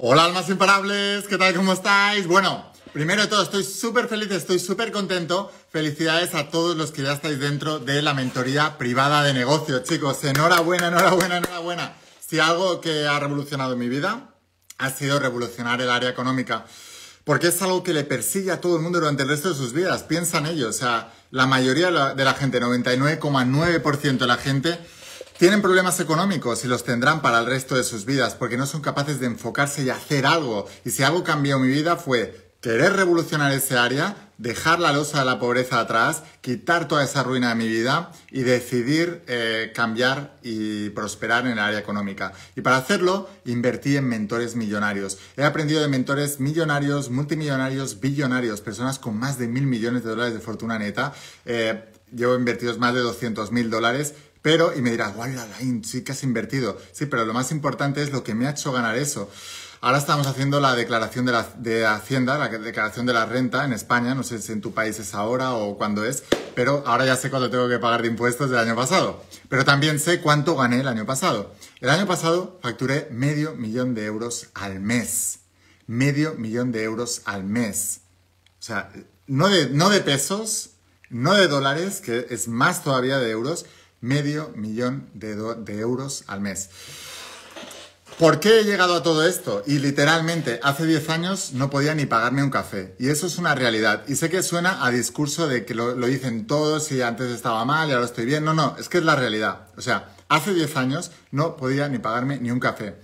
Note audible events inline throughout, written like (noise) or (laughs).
Hola almas imparables, ¿qué tal? ¿Cómo estáis? Bueno, primero de todo estoy súper feliz, estoy súper contento. Felicidades a todos los que ya estáis dentro de la mentoría privada de negocios, chicos. Enhorabuena, enhorabuena, enhorabuena. Si algo que ha revolucionado mi vida ha sido revolucionar el área económica. Porque es algo que le persigue a todo el mundo durante el resto de sus vidas. Piensa en ello. O sea, la mayoría de la gente, 99,9% de la gente, tienen problemas económicos y los tendrán para el resto de sus vidas porque no son capaces de enfocarse y hacer algo. Y si algo cambió mi vida fue querer revolucionar ese área, dejar la losa de la pobreza atrás, quitar toda esa ruina de mi vida y decidir eh, cambiar y prosperar en el área económica. Y para hacerlo, invertí en mentores millonarios. He aprendido de mentores millonarios, multimillonarios, billonarios, personas con más de mil millones de dólares de fortuna neta. Eh, llevo invertidos más de 200 mil dólares pero, y me dirás, la sí que has invertido. Sí, pero lo más importante es lo que me ha hecho ganar eso. Ahora estamos haciendo la declaración de, la, de Hacienda, la declaración de la renta en España. No sé si en tu país es ahora o cuándo es, pero ahora ya sé cuánto tengo que pagar de impuestos del año pasado. Pero también sé cuánto gané el año pasado. El año pasado facturé medio millón de euros al mes. Medio millón de euros al mes. O sea, no de, no de pesos, no de dólares, que es más todavía de euros, medio millón de, euros al mes. ¿Por qué he llegado a todo esto? Y literalmente, hace 10 años no podía ni pagarme un café. Y eso es una realidad. Y sé que suena a discurso de que lo, dicen todos y antes estaba mal y ahora estoy bien. No, no, es que es la realidad. O sea, hace 10 años no podía ni pagarme ni un café.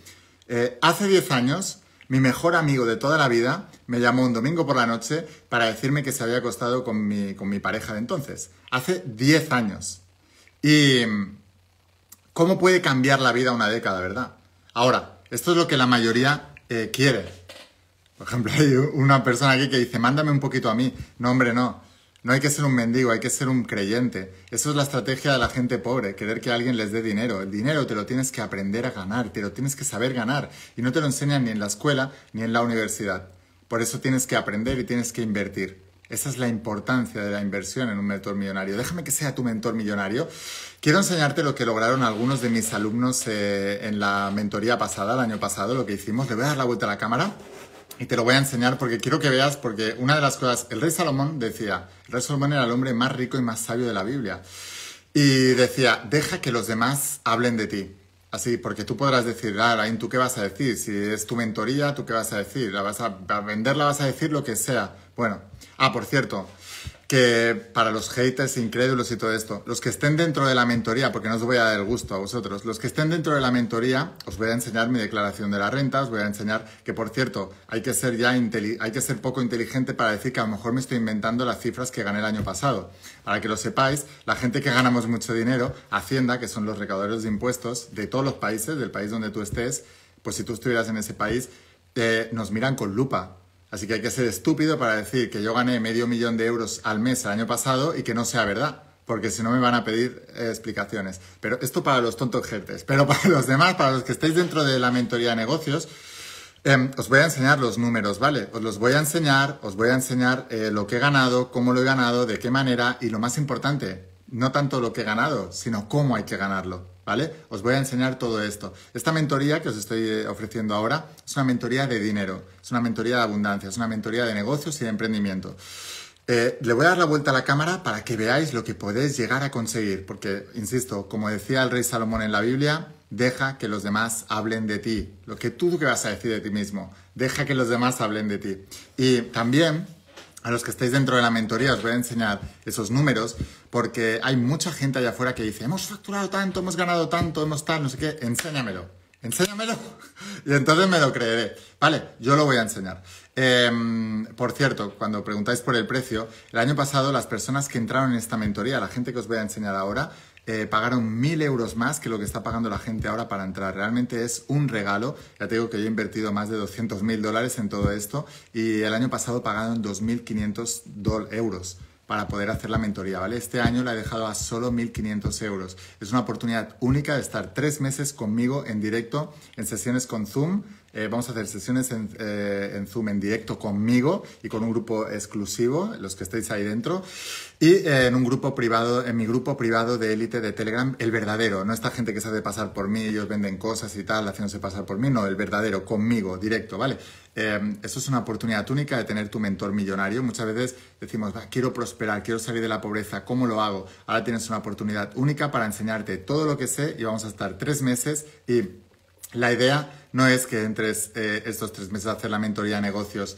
Eh, hace 10 años, mi mejor amigo de toda la vida me llamó un domingo por la noche para decirme que se había acostado con mi, con mi pareja de entonces. Hace 10 años. Y cómo puede cambiar la vida una década, ¿verdad? Ahora, esto es lo que la mayoría eh, quiere. Por ejemplo, (laughs) hay una persona aquí que dice, mándame un poquito a mí. No, hombre, no. No hay que ser un mendigo, hay que ser un creyente. Eso es la estrategia de la gente pobre, querer que alguien les dé dinero. El dinero te lo tienes que aprender a ganar, te lo tienes que saber ganar. Y no te lo enseñan ni en la escuela ni en la universidad. Por eso tienes que aprender y tienes que invertir. Esa es la importancia de la inversión en un mentor millonario. Déjame que sea tu mentor millonario. Quiero enseñarte lo que lograron algunos de mis alumnos eh, en la mentoría pasada, el año pasado, lo que hicimos. Le voy a dar la vuelta a la cámara y te lo voy a enseñar porque quiero que veas, porque una de las cosas, el rey Salomón decía, el rey Salomón era el hombre más rico y más sabio de la Biblia. Y decía, deja que los demás hablen de ti. Así, porque tú podrás decir, ah, ¿tú qué vas a decir? Si es tu mentoría, ¿tú qué vas a decir? ¿La vas a, a venderla vas a decir lo que sea? Bueno, ah, por cierto, que para los haters incrédulos y todo esto, los que estén dentro de la mentoría, porque no os voy a dar el gusto a vosotros, los que estén dentro de la mentoría, os voy a enseñar mi declaración de la renta, os voy a enseñar que, por cierto, hay que ser ya hay que ser poco inteligente para decir que a lo mejor me estoy inventando las cifras que gané el año pasado. Para que lo sepáis, la gente que ganamos mucho dinero, Hacienda, que son los recaudadores de impuestos de todos los países, del país donde tú estés, pues si tú estuvieras en ese país, eh, nos miran con lupa Así que hay que ser estúpido para decir que yo gané medio millón de euros al mes el año pasado y que no sea verdad, porque si no me van a pedir eh, explicaciones. Pero esto para los tontos gentes. Pero (laughs) para los demás, para los que estéis dentro de la mentoría de negocios, em, os voy a enseñar los números, ¿vale? Os los voy a enseñar, os voy a enseñar eh, lo que he ganado, cómo lo he ganado, de qué manera y lo más importante, no tanto lo que he ganado, sino cómo hay que ganarlo. Os voy a enseñar todo esto. Esta mentoría que os estoy eh, ofreciendo ahora es una mentoría de dinero, es una mentoría de abundancia, es una mentoría de negocios y de emprendimiento. Eh, le voy a dar la vuelta a la cámara para que veáis lo que podéis llegar a conseguir, porque, insisto, como decía el rey Salomón en la Biblia, deja que los demás hablen de ti, lo que tú que vas a decir de ti mismo, deja que los demás hablen de ti. Y también a los que estáis dentro de la mentoría os voy a enseñar esos números porque hay mucha gente allá afuera que dice, hemos facturado tanto, hemos ganado tanto, hemos tal, no sé qué, enséñamelo, enséñamelo (laughs) y entonces me lo creeré. Vale, yo lo voy a enseñar. Em, por cierto, cuando preguntáis por el precio, el año pasado las personas que entraron en esta mentoría, la gente que os voy a enseñar ahora, eh, pagaron mil euros más que lo que está pagando la gente ahora para entrar. Realmente es un regalo. Ya te digo que yo he invertido más de 200 mil dólares en todo esto y el año pasado pagaron 2.500 euros para poder hacer la mentoría, ¿vale? Este año la he dejado a solo 1.500 euros. Es una oportunidad única de estar tres meses conmigo en directo en sesiones con Zoom Eh, vamos a hacer sesiones en, eh, en, Zoom en directo conmigo y con un grupo exclusivo, los que estéis ahí dentro. Y eh, en un grupo privado, en mi grupo privado de élite de Telegram, el verdadero, no esta gente que se hace pasar por mí, ellos venden cosas y tal, haciéndose pasar por mí, no, el verdadero, conmigo, directo, ¿vale? eso es una oportunidad única de tener tu mentor millonario. Muchas veces decimos, quiero prosperar, quiero salir de la pobreza, ¿cómo lo hago? Ahora tienes una oportunidad única para enseñarte todo lo que sé y vamos a estar tres meses y la idea no es que entres eh, estos tres meses a hacer la mentoría de negocios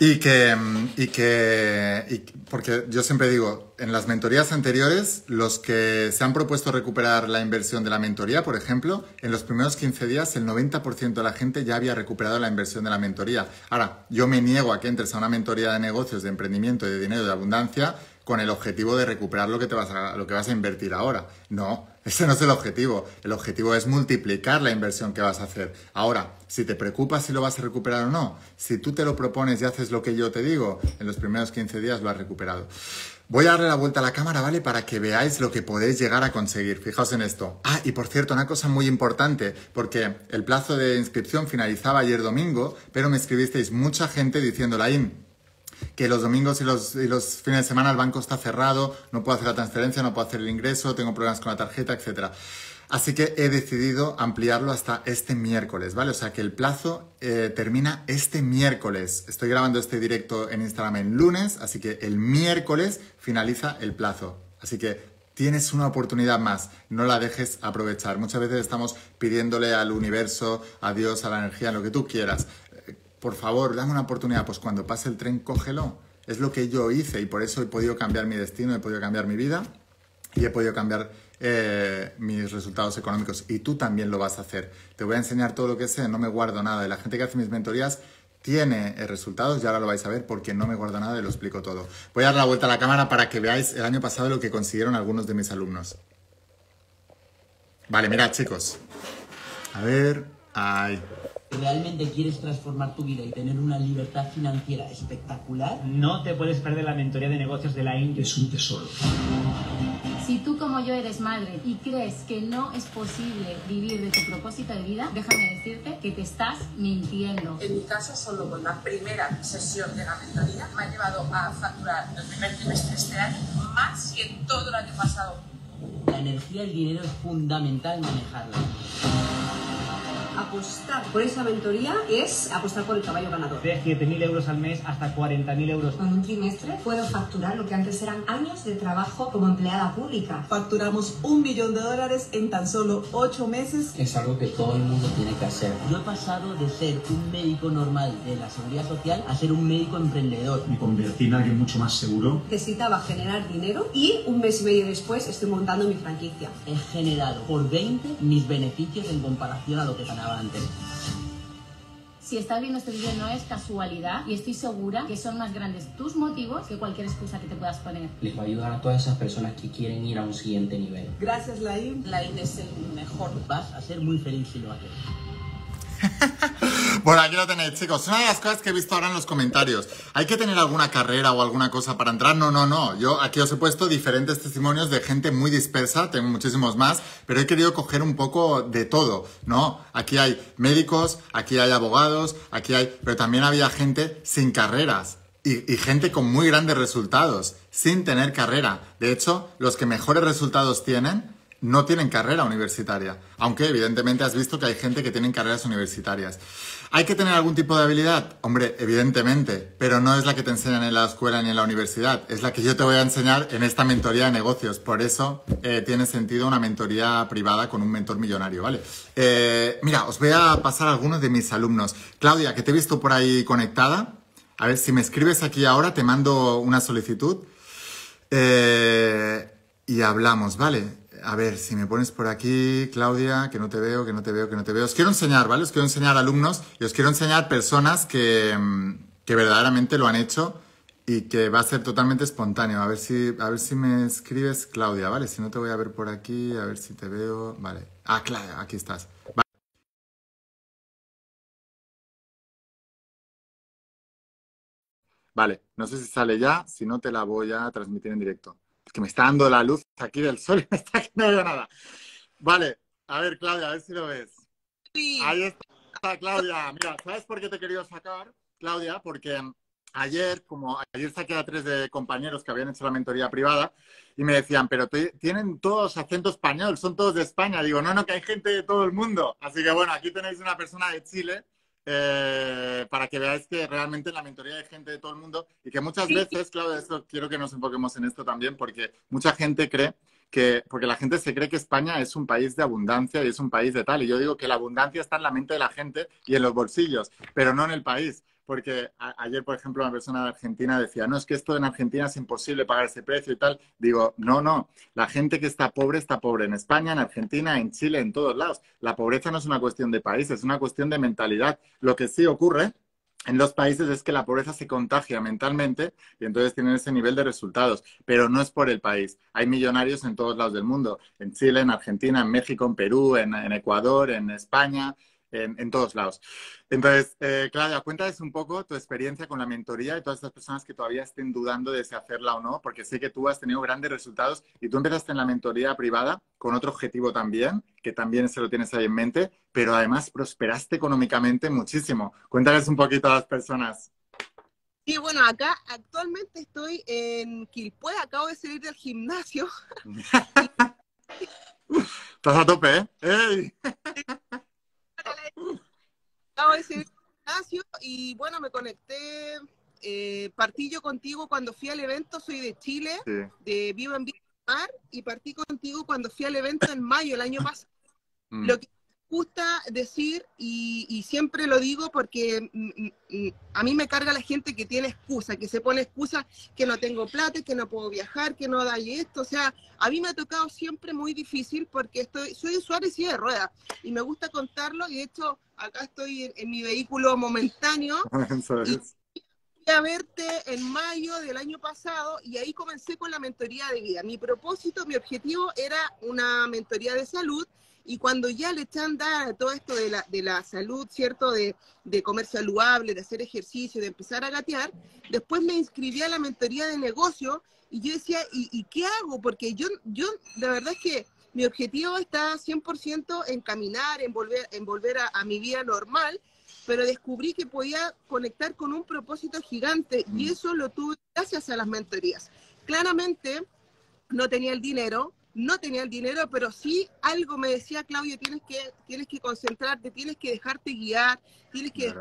y que, mm, y que porque yo siempre digo, en las mentorías anteriores, los que se han propuesto recuperar la inversión de la mentoría, por ejemplo, en los primeros 15 días el 90% de la gente ya había recuperado la inversión de la mentoría. Ahora, yo me niego a que entres a una mentoría de negocios, de emprendimiento, de dinero, de abundancia, con el objetivo de recuperar lo que, te vas a, lo que vas a invertir ahora. No, ese no es el objetivo. El objetivo es multiplicar la inversión que vas a hacer. Ahora, si te preocupas si lo vas a recuperar o no, si tú te lo propones y haces lo que yo te digo, en los primeros 15 días lo has recuperado. Voy a darle la vuelta a la cámara, ¿vale? Para que veáis lo que podéis llegar a conseguir. Fijaos en esto. Ah, y por cierto, una cosa muy importante, porque el plazo de inscripción finalizaba ayer domingo, pero me escribisteis mucha gente diciendo, Laín, que los domingos y los, fines de semana el banco está cerrado, no puedo hacer la transferencia, no puedo hacer el ingreso, tengo problemas con la tarjeta, etc. Así que he decidido ampliarlo hasta este miércoles, ¿vale? O sea que el plazo eh, termina este miércoles. Estoy grabando este directo en Instagram en lunes, así que el miércoles finaliza el plazo. Así que tienes una oportunidad más, no la dejes aprovechar. Muchas veces estamos pidiéndole al universo, a Dios, a la energía, lo que tú quieras por favor, dame una oportunidad, pues cuando pase el tren, cógelo. Es lo que yo hice y por eso he podido cambiar mi destino, he podido cambiar mi vida y he podido cambiar eh, mis resultados económicos. Y tú también lo vas a hacer. Te voy a enseñar todo lo que sé, no me guardo nada. Y la gente que hace mis mentorías tiene eh, resultados y ahora lo vais a ver porque no me guardo nada y lo explico todo. Voy a dar la vuelta a la cámara para que veáis el año pasado lo que consiguieron algunos de mis alumnos. Vale, mirad chicos. A ver, ay realmente quieres transformar tu vida y tener una libertad financiera espectacular, no te puedes perder la mentoría de negocios de la India. Es un tesoro. Si tú como yo eres madre y crees que no es posible vivir de tu propósito de vida, déjame decirte que te estás mintiendo. En mi caso, solo con la primera sesión de la mentoría me ha llevado a facturar el primer trimestre este año más que en todo el año pasado. La energía y el dinero es fundamental manejarla apostar por esa mentoría es apostar por el caballo ganador. De 7.000 euros al mes hasta 40.000 euros. En un trimestre puedo facturar lo que antes eran años de trabajo como empleada pública. Facturamos un millón de dólares en tan solo 8 meses. Es algo que todo el mundo tiene que hacer. Yo he pasado de ser un médico normal de la seguridad social a ser un médico emprendedor. Me convertí en alguien mucho más seguro. Necesitaba generar dinero y un mes y medio después estoy montando mi franquicia. He generado por 20 mis beneficios en comparación a lo que ganaba antes. Si estás viendo este vídeo no es casualidad y estoy segura que son más grandes tus motivos que cualquier excusa que te puedas poner. Les va a ayudar a todas esas personas que quieren ir a un siguiente nivel. Gracias, Lain. Lain es el mejor. Vas a ser muy feliz si lo haces. Bueno, aquí lo tenéis, chicos. Una de las cosas que he visto ahora en los comentarios. ¿Hay que tener alguna carrera o alguna cosa para entrar? No, no, no. Yo aquí os he puesto diferentes testimonios de gente muy dispersa, tengo muchísimos más, pero he querido coger un poco de todo, ¿no? Aquí hay médicos, aquí hay abogados, aquí hay... Pero también había gente sin carreras. Y, y, gente con muy grandes resultados, sin tener carrera. De hecho, los que mejores resultados tienen no tienen carrera universitaria, aunque evidentemente has visto que hay gente que tiene carreras universitarias. ¿Hay que tener algún tipo de habilidad? Hombre, evidentemente, pero no es la que te enseñan en la escuela ni en la universidad, es la que yo te voy a enseñar en esta mentoría de negocios. Por eso eh, tiene sentido una mentoría privada con un mentor millonario, ¿vale? Eh, mira, os voy a pasar a algunos de mis alumnos. Claudia, que te he visto por ahí conectada. A ver, si me escribes aquí ahora, te mando una solicitud. Eh, y hablamos, ¿vale? A ver, si me pones por aquí, Claudia, que no te veo, que no te veo, que no te veo. Os quiero enseñar, ¿vale? Os quiero enseñar alumnos y os quiero enseñar personas que, mm, que verdaderamente lo han hecho y que va a ser totalmente espontáneo. A ver si, a ver si me escribes, Claudia, ¿vale? Si no te voy a ver por aquí, a ver si te veo. Vale. Ah, Claudia, aquí estás. Vale. Vale, no sé si sale ya, si no te la voy a transmitir en directo que me está dando la luz aquí del sol y (laughs) está que no veo nada. Vale, a ver, Claudia, a ver si lo ves. Sí. Ahí está. Claudia, mira, ¿sabes por qué te he querido sacar, Claudia? Porque ayer, como ayer saqué a tres de compañeros que habían hecho la mentoría privada y me decían, pero tienen todos acento español, son todos de España. Digo, no, no, que hay gente de todo el mundo. Así que bueno, aquí tenéis una persona de Chile eh, para que veáis que realmente en la mentoría hay gente de todo el mundo y que muchas veces, Claudia, esto quiero que nos enfoquemos en esto también porque mucha gente cree que, porque la gente se cree que España es un país de abundancia y es un país de tal. Y yo digo que la abundancia está en la mente de la gente y en los bolsillos, pero no en el país. Porque ayer, por ejemplo, una persona de Argentina decía, no, es que esto en Argentina es imposible pagar ese precio y tal. Digo, no, no, la gente que está pobre está pobre en España, en Argentina, en Chile, en todos lados. La pobreza no es una cuestión de país, es una cuestión de mentalidad. Lo que sí ocurre en los países es que la pobreza se contagia mentalmente y entonces tienen ese nivel de resultados, pero no es por el país. Hay millonarios en todos lados del mundo, en Chile, en Argentina, en México, en Perú, en, en Ecuador, en España, en, todos lados. Entonces, eh, Claudia, cuéntales un poco tu experiencia con la mentoría y todas estas personas que todavía estén dudando de si hacerla o no, porque sé que tú has tenido grandes resultados y tú empezaste en la mentoría privada con otro objetivo también, que también se lo tienes ahí en mente, pero además prosperaste económicamente muchísimo. Cuéntales un poquito a las personas. Sí, bueno, acá actualmente estoy en Quilpué, acabo de salir del gimnasio. (laughs) Estás a tope, ¿eh? ¡Ey! Del gimnasio y bueno, me conecté, eh, partí yo contigo cuando fui al evento, soy de Chile, de Vivo en Mar, y partí contigo cuando fui al evento en mayo el año pasado. Mm. Lo que gusta decir, y, siempre lo digo porque mm, mm, a mí me carga la gente que tiene excusa, que se pone excusa que no tengo plata, que no puedo viajar, que no da esto. O sea, a mí me ha tocado siempre muy difícil porque estoy, soy usuario y de ruedas y me gusta contarlo y de hecho acá estoy en, mi vehículo momentáneo. (laughs) y a verte en mayo del año pasado y ahí comencé con la mentoría de vida. Mi propósito, mi objetivo era una mentoría de salud y cuando ya le echan dar todo esto de la, de la salud, ¿cierto? De, de, comer saludable, de hacer ejercicio, de empezar a gatear, después me inscribí a la mentoría de negocio y yo decía, ¿y, y qué hago? Porque yo, yo, la verdad es que mi objetivo está 100% en caminar, en volver, en volver a, a mi vida normal, pero descubrí que podía conectar con un propósito gigante y mm. eso lo tuve gracias a las mentorías. Claramente no tenía el dinero, no tenía el dinero, pero sí algo me decía, Claudio, tienes que, tienes que concentrarte, tienes que dejarte guiar, tienes que...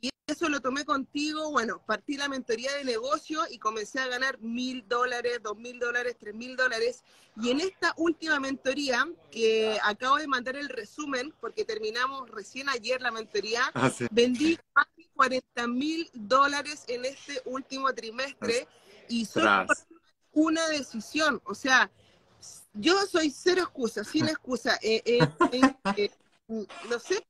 Y eso lo tomé contigo, bueno, partí la mentoría de negocio y comencé a ganar mil dólares, dos mil dólares, tres mil dólares. Y en esta última mentoría, que acabo de mandar el resumen, porque terminamos recién ayer la mentoría, ah, vendí más de 40 mil dólares en este último trimestre y solo una decisión, o sea, yo soy cero excusa, sin excusa. Eh, eh, eh, no sé.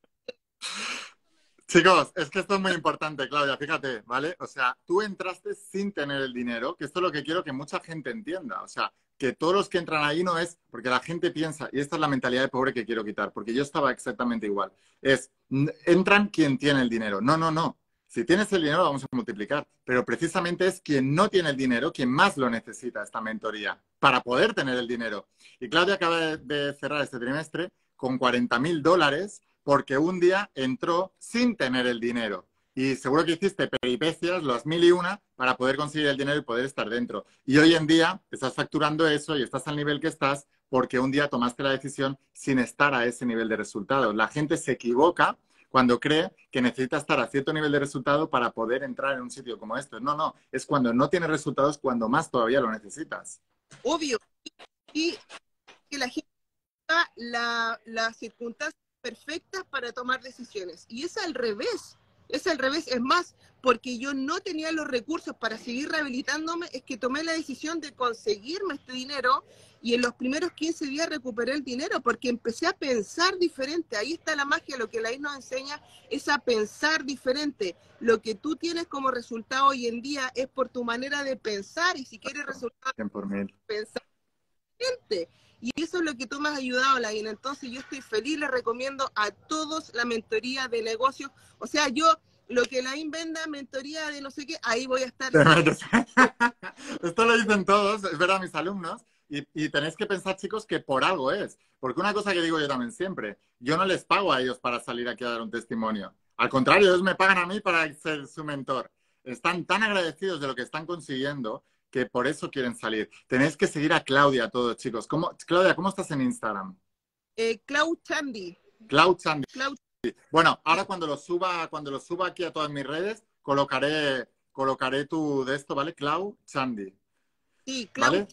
Chicos, es que esto es muy importante, Claudia, fíjate, ¿vale? O sea, tú entraste sin tener el dinero, que esto es lo que quiero que mucha gente entienda. O sea, que todos los que entran ahí no es porque la gente piensa, y esta es la mentalidad de pobre que quiero quitar, porque yo estaba exactamente igual. Es, entran quien tiene el dinero. No, no, no. Si tienes el dinero, vamos a multiplicar. Pero precisamente es quien no tiene el dinero quien más lo necesita esta mentoría para poder tener el dinero. Y Claudia acaba de cerrar este trimestre con 40 mil dólares porque un día entró sin tener el dinero. Y seguro que hiciste peripecias, las mil y una, para poder conseguir el dinero y poder estar dentro. Y hoy en día estás facturando eso y estás al nivel que estás porque un día tomaste la decisión sin estar a ese nivel de resultados. La gente se equivoca cuando cree que necesita estar a cierto nivel de resultado para poder entrar en un sitio como este. No, no, es cuando no tienes resultados cuando más todavía lo necesitas. Obvio. Y que la gente la, las circunstancias perfectas para tomar decisiones. Y es al revés. Es al revés, es más, porque yo no tenía los recursos para seguir rehabilitándome, es que tomé la decisión de conseguirme este dinero y en los primeros 15 días recuperé el dinero porque empecé a pensar diferente. Ahí está la magia, lo que la I nos enseña es a pensar diferente. Lo que tú tienes como resultado hoy en día es por tu manera de pensar y si quieres resultados, pensar diferente. Y eso es lo que tú me has ayudado, Laina. Entonces yo estoy feliz, le recomiendo a todos la mentoría de negocios. O sea, yo lo que la venda, mentoría de no sé qué, ahí voy a estar. (laughs) Esto lo dicen todos, es verdad, mis alumnos, Y, y, tenéis que pensar, chicos, que por algo es. Porque una cosa que digo yo también siempre, yo no les pago a ellos para salir aquí a dar un testimonio. Al contrario, ellos me pagan a mí para ser su mentor. Están tan agradecidos de lo que están consiguiendo que por eso quieren salir. Tenéis que seguir a Claudia todos, chicos. ¿Cómo, Claudia, ¿cómo estás en Instagram? Eh, Cloud Chandy. Cloud Chandy. Bueno, ahora cuando lo suba, cuando lo suba aquí a todas mis redes, colocaré, colocaré tu de esto, ¿vale? Cloud Chandy. Sí, Cloud.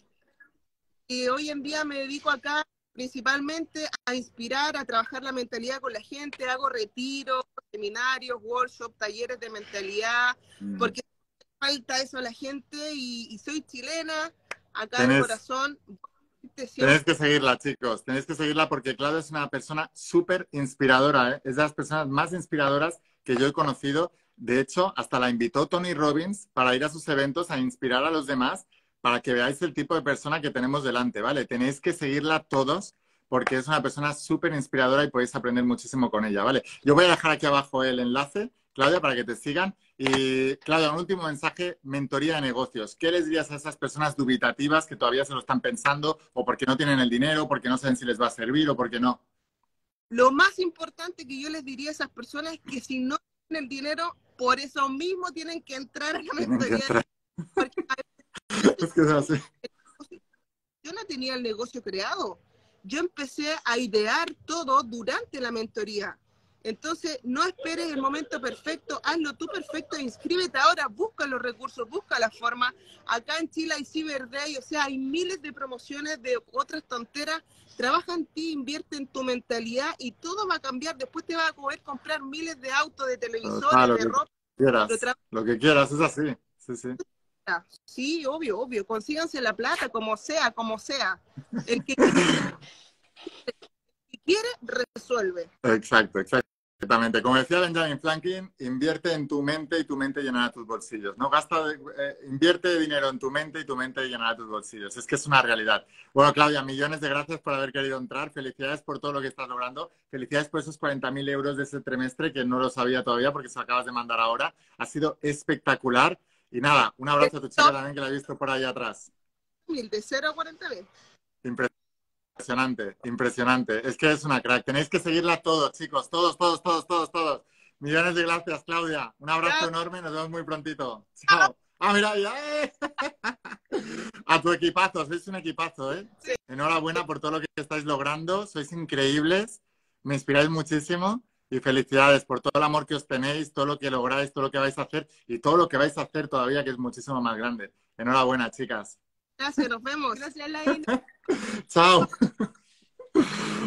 Y hoy en día me dedico acá principalmente a inspirar, a trabajar la mentalidad con la gente, hago retiros, seminarios, workshops, talleres de mentalidad, mm. porque falta eso a la gente y, soy chilena, acá en corazón. Tenéis que seguirla, chicos, tenéis que seguirla porque Claudia es una persona súper inspiradora, ¿eh? es de las personas más inspiradoras que yo he conocido. De hecho, hasta la invitó Tony Robbins para ir a sus eventos a inspirar a los demás para que veáis el tipo de persona que tenemos delante, ¿vale? Tenéis que seguirla todos porque es una persona súper inspiradora y podéis aprender muchísimo con ella, ¿vale? Yo voy a dejar aquí abajo el enlace, Claudia, para que te sigan. Y Claudia, un último mensaje, mentoría de negocios. ¿Qué les dirías a esas personas dubitativas que todavía se lo están pensando o porque no tienen el dinero, porque no saben si les va a servir o porque no? Lo más importante que yo les diría a esas personas es que si no tienen el dinero, por eso mismo tienen que entrar a la mentoría. Porque yo no tenía el negocio creado. Yo empecé a idear todo durante la mentoría. Entonces, no esperes el momento perfecto, hazlo tú perfecto, inscríbete ahora, busca los recursos, busca la forma. Acá en Chile hay Cyber Day, o sea, hay miles de promociones de otras tonteras. Trabaja en ti, invierte en tu mentalidad y todo va a cambiar. Después te vas a poder comprar miles de autos, de televisores, de ropa. lo que quieras, es así. Sí, sí. Sí, obvio, obvio. Consíganse la plata, como sea, como sea. El que (laughs) quiere, resuelve. Exacto, exactamente. Como decía Benjamin Franklin, invierte en tu mente y tu mente llenará tus bolsillos. No gasta, eh, invierte dinero en tu mente y tu mente llenará tus bolsillos. Es que es una realidad. Bueno, Claudia, millones de gracias por haber querido entrar. Felicidades por todo lo que estás logrando. Felicidades por esos 40.000 euros de ese trimestre que no lo sabía todavía porque se acabas de mandar ahora. Ha sido espectacular. Y nada, un abrazo a tu chica también que la he visto por ahí atrás. Mil de 0 a 40 Impresionante, impresionante. Es que es una crack. Tenéis que seguirla todos, chicos. Todos, todos, todos, todos, todos. Millones de gracias, Claudia. Un abrazo enorme. Nos vemos muy prontito. Chao. Ah, mira, ya. Eh. (laughs) A tu equipazo. Sois un equipazo, ¿eh? Enhorabuena por todo lo que estáis logrando. Sois increíbles. Me inspiráis muchísimo y felicidades por todo el amor que os tenéis, todo lo que lográis, todo lo que vais a hacer y todo lo que vais a hacer todavía, que es muchísimo más grande. Enhorabuena, chicas. Gracias, nos vemos. Gracias, Lain. (laughs) Chao.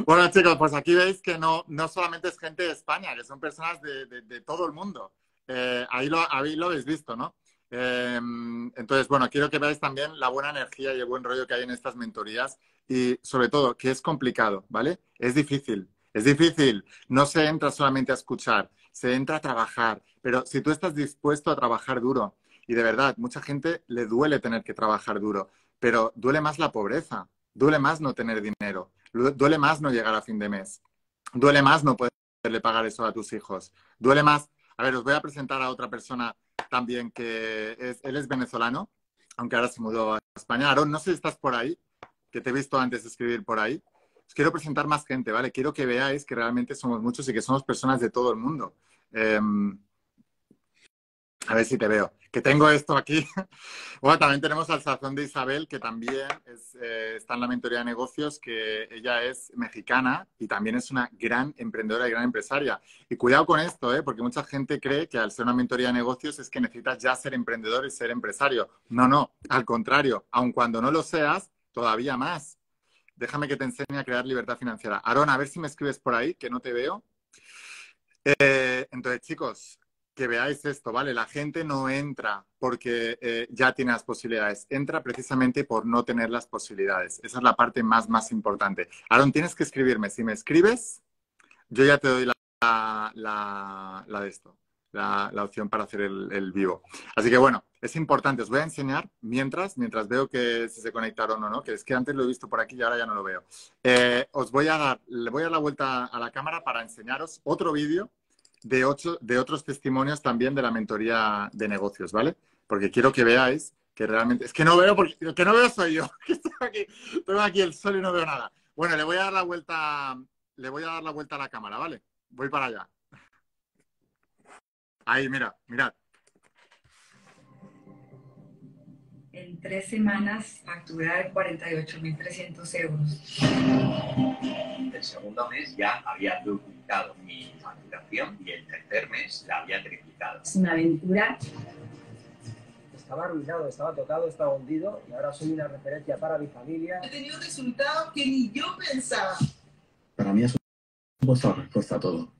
bueno, chicos, pues aquí veis que no, no solamente es gente de España, que son personas de, de, todo el mundo. Eh, ahí, lo, ahí lo habéis visto, ¿no? Em, entonces, bueno, quiero que veáis también la buena energía y el buen rollo que hay en estas mentorías y sobre todo que es complicado, ¿vale? Es difícil, es difícil, no se entra solamente a escuchar, se entra a trabajar, pero si tú estás dispuesto a trabajar duro, y de verdad, mucha gente le duele tener que trabajar duro, pero duele más la pobreza, duele más no tener dinero, duele más no llegar a fin de mes, duele más no poderle pagar eso a tus hijos, duele más. A ver, os voy a presentar a otra persona también que es, él es venezolano, aunque ahora se mudó a España. Aaron, no sé si estás por ahí, que te he visto antes escribir por ahí quiero presentar más gente, ¿vale? Quiero que veáis que realmente somos muchos y que somos personas de todo el mundo. Em, a ver si te veo. Que tengo esto aquí. (laughs) bueno, también tenemos al sazón de Isabel, que también eh, está en la mentoría de negocios, que ella es mexicana y también es una gran emprendedora y gran empresaria. Y cuidado con esto, ¿eh? porque mucha gente cree que al ser una mentoría de negocios es que necesitas ya ser emprendedor y ser empresario. No, no, al contrario, aun cuando no lo seas, todavía más déjame que te enseñe a crear libertad financiera. Aaron, a ver si me escribes por ahí, que no te veo. Eh, entonces, chicos, que veáis esto, ¿vale? La gente no entra porque eh, ya tiene las posibilidades, entra precisamente por no tener las posibilidades. Esa es la parte más, más importante. Aaron, tienes que escribirme. Si me escribes, yo ya te doy la, la de esto la, opción para hacer el, vivo. Así que bueno, es importante. Os voy a enseñar mientras, mientras veo que si se conectaron o no, que es que antes lo he visto por aquí y ahora ya no lo veo. Eh, os voy a dar, le voy a dar la vuelta a la cámara para enseñaros otro vídeo de, ocho, de otros testimonios también de la mentoría de negocios, ¿vale? Porque quiero que veáis que realmente, es que no veo, porque el que no veo soy yo, (laughs) que estoy aquí, tengo aquí el sol y no veo nada. Bueno, le voy a dar la vuelta, le voy a dar la vuelta a la cámara, ¿vale? Voy para allá. Ahí, mira, mirad. En tres semanas facturar 48.300 euros. El segundo mes ya había duplicado mi facturación y el tercer mes la había triplicado. Es una aventura. Estaba arruinado, estaba tocado, estaba hundido y ahora soy una referencia para mi familia. He tenido resultados que ni yo pensaba. Para mí es un puesto respuesta a todo.